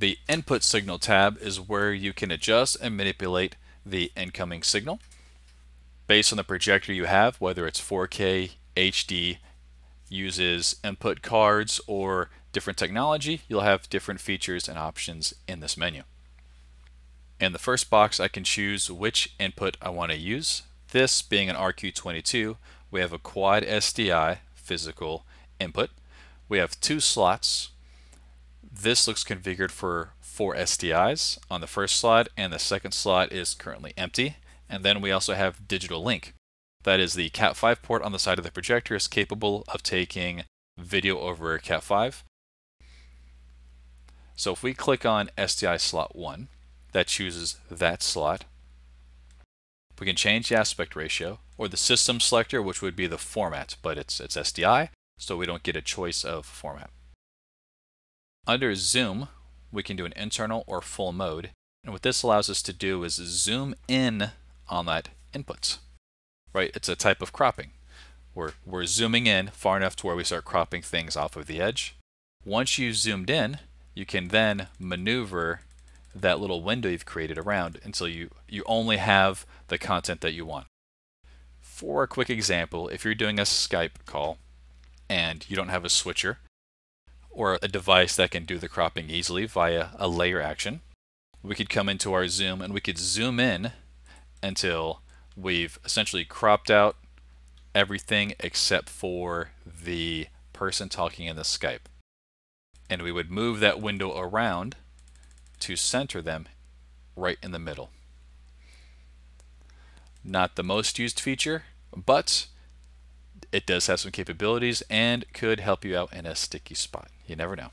The Input Signal tab is where you can adjust and manipulate the incoming signal based on the projector you have, whether it's 4K, HD, uses input cards or different technology, you'll have different features and options in this menu. In the first box, I can choose which input I want to use. This being an RQ22, we have a quad SDI physical input. We have two slots. This looks configured for four SDIs on the first slot, and the second slot is currently empty. And then we also have digital link. That is the Cat5 port on the side of the projector is capable of taking video over Cat5. So if we click on SDI slot 1, that chooses that slot. We can change the aspect ratio or the system selector, which would be the format, but it's, it's SDI, so we don't get a choice of format. Under zoom, we can do an internal or full mode. And what this allows us to do is zoom in on that input. Right? It's a type of cropping. We're, we're zooming in far enough to where we start cropping things off of the edge. Once you've zoomed in, you can then maneuver that little window you've created around until you, you only have the content that you want. For a quick example, if you're doing a Skype call and you don't have a switcher or a device that can do the cropping easily via a layer action, we could come into our zoom and we could zoom in until we've essentially cropped out everything except for the person talking in the Skype. And we would move that window around to center them right in the middle. Not the most used feature, but it does have some capabilities and could help you out in a sticky spot. You never know.